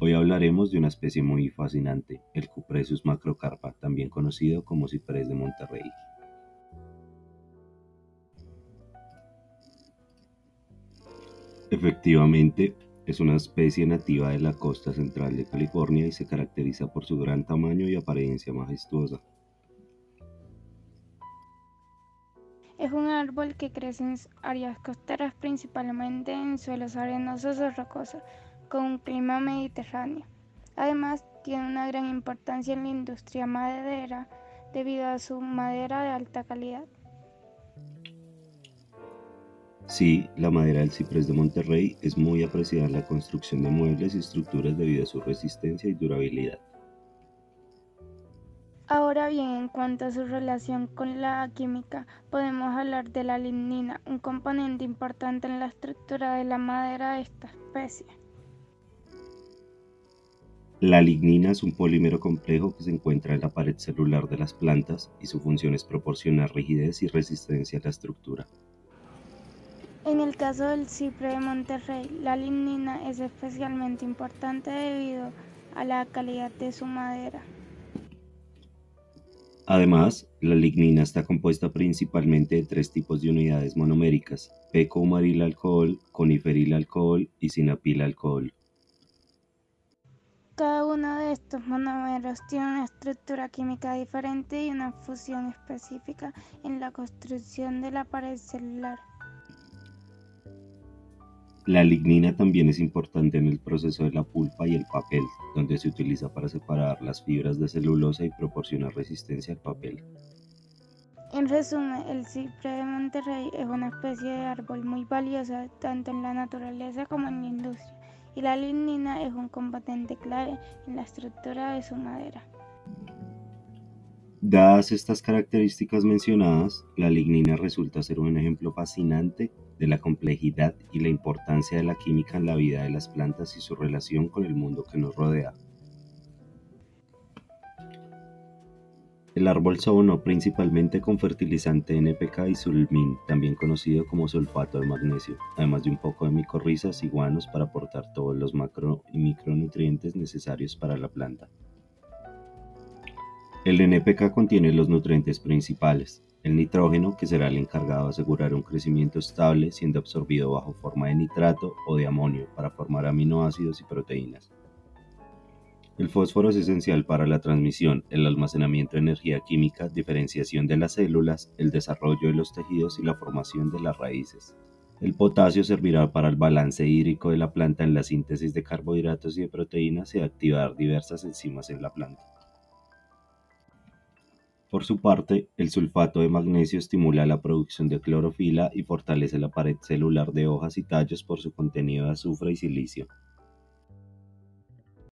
Hoy hablaremos de una especie muy fascinante, el Cupressus macrocarpa, también conocido como ciprés de Monterrey. Efectivamente, es una especie nativa de la costa central de California y se caracteriza por su gran tamaño y apariencia majestuosa. Es un árbol que crece en áreas costeras, principalmente en suelos arenosos o rocosos, con un clima mediterráneo. Además, tiene una gran importancia en la industria maderera debido a su madera de alta calidad. Sí, la madera del ciprés de Monterrey es muy apreciada en la construcción de muebles y estructuras debido a su resistencia y durabilidad. Ahora bien, en cuanto a su relación con la química, podemos hablar de la lignina, un componente importante en la estructura de la madera de esta especie. La lignina es un polímero complejo que se encuentra en la pared celular de las plantas y su función es proporcionar rigidez y resistencia a la estructura. En el caso del cipre de Monterrey, la lignina es especialmente importante debido a la calidad de su madera. Además, la lignina está compuesta principalmente de tres tipos de unidades monoméricas: pecomaril alcohol, coniferil alcohol y sinapil alcohol. Cada uno de estos monómeros tiene una estructura química diferente y una fusión específica en la construcción de la pared celular. La lignina también es importante en el proceso de la pulpa y el papel, donde se utiliza para separar las fibras de celulosa y proporcionar resistencia al papel. En resumen, el cipre de Monterrey es una especie de árbol muy valiosa tanto en la naturaleza como en la industria, y la lignina es un componente clave en la estructura de su madera. Dadas estas características mencionadas, la lignina resulta ser un ejemplo fascinante de la complejidad y la importancia de la química en la vida de las plantas y su relación con el mundo que nos rodea. El árbol se abonó principalmente con fertilizante NPK y sulmin, también conocido como sulfato de magnesio, además de un poco de micorrizas y guanos para aportar todos los macro y micronutrientes necesarios para la planta. El NPK contiene los nutrientes principales, el nitrógeno, que será el encargado de asegurar un crecimiento estable siendo absorbido bajo forma de nitrato o de amonio para formar aminoácidos y proteínas. El fósforo es esencial para la transmisión, el almacenamiento de energía química, diferenciación de las células, el desarrollo de los tejidos y la formación de las raíces. El potasio servirá para el balance hídrico de la planta en la síntesis de carbohidratos y de proteínas y activar diversas enzimas en la planta. Por su parte, el sulfato de magnesio estimula la producción de clorofila y fortalece la pared celular de hojas y tallos por su contenido de azufre y silicio.